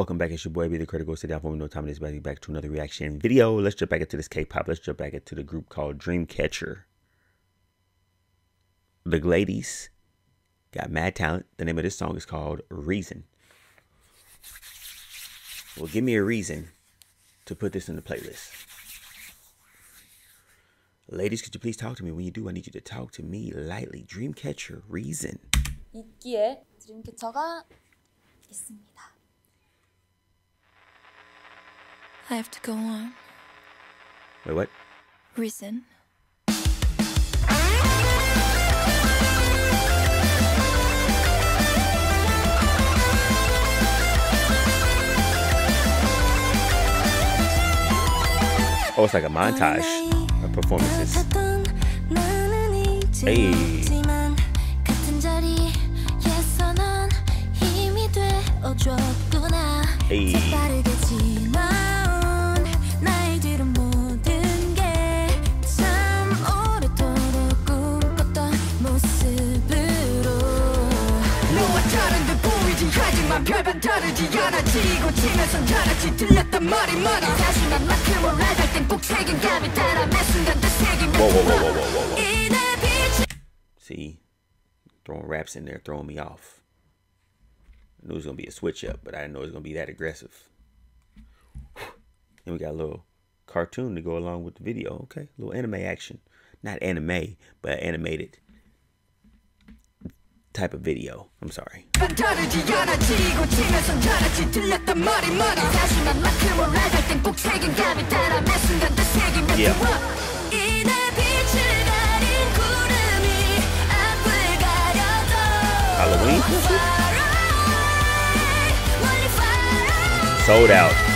Welcome back, it's your boy, AB the Kreator. Sit down for me, no time. It's back, back to another reaction video. Let's jump back into this K-pop. Let's jump back into the group called Dreamcatcher. The ladies got mad talent. The name of this song is called Reason. Well, give me a reason to put this in the playlist. Ladies, could you please talk to me? When you do, I need you to talk to me lightly. Dreamcatcher Reason. 있기에 드림캐쳐가 있습니다. I have to go on. Wait, what? Reason. Oh, it's like a montage of performances. Hey. Hey. 너와 다른데 보이지 하지만 별반 다르지 않아 지고 치면서 나같이 들렸단 말이 많아 자신한 만큼을 알갈 땐꼭 책임감이 따라 매 순간 다 새기면 Whoa, whoa, whoa, whoa, whoa, whoa, whoa. 이내 빛이 See, throwing raps in there, throwing me off. I knew it was gonna be a switch up, but I didn't know it was gonna be that aggressive. And we got a little cartoon to go along with the video. Okay, a little anime action, not anime, but animated type of video. I'm sorry. Yeah. Halloween? Sold out.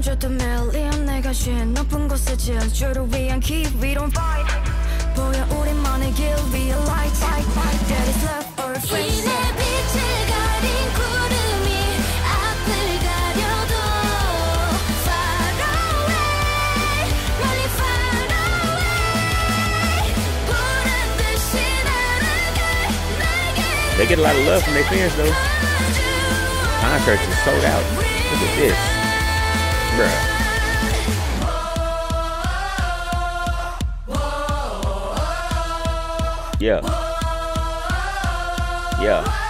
건져도 밀리언 내가 쉰 높은 곳에 질주를 위한 key we don't fight 보여 우리만의 길 위에 light light light that is left or free 이내 빛을 가린 구름이 앞을 가려도 Far away 멀리 far away 보란 듯이 날아갈 날개를 They get a lot of love from their fans though. 펼쳐 Concerts is sold out. Look at this, bruh. Yeah. Yeah.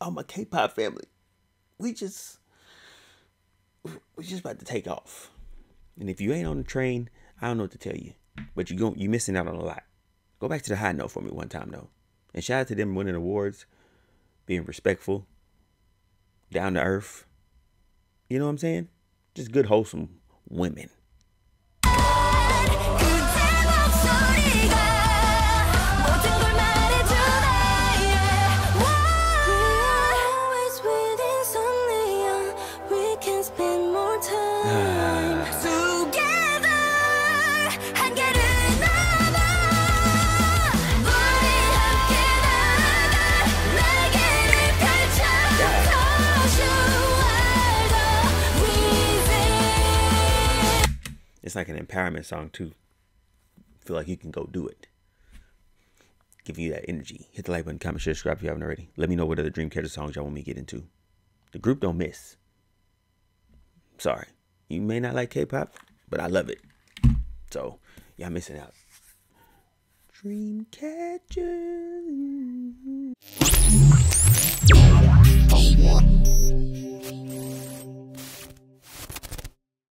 Oh, my K-pop family. We just, we just about to take off. And if you ain't on the train, I don't know what to tell you. But you go, you missing out on a lot. Go back to the high note for me one time though. And shout out to them winning awards, being respectful, down to earth. You know what I'm saying? Just good, wholesome women. It's like an empowerment song too. Feel like you can go do it. Give you that energy. Hit the like button, comment, share, subscribe if you haven't already. Let me know what other Dreamcatcher songs y'all want me to get into. The group don't miss. Sorry. You may not like K-pop, but I love it. So y'all missing out. Dream Dreamcatcher.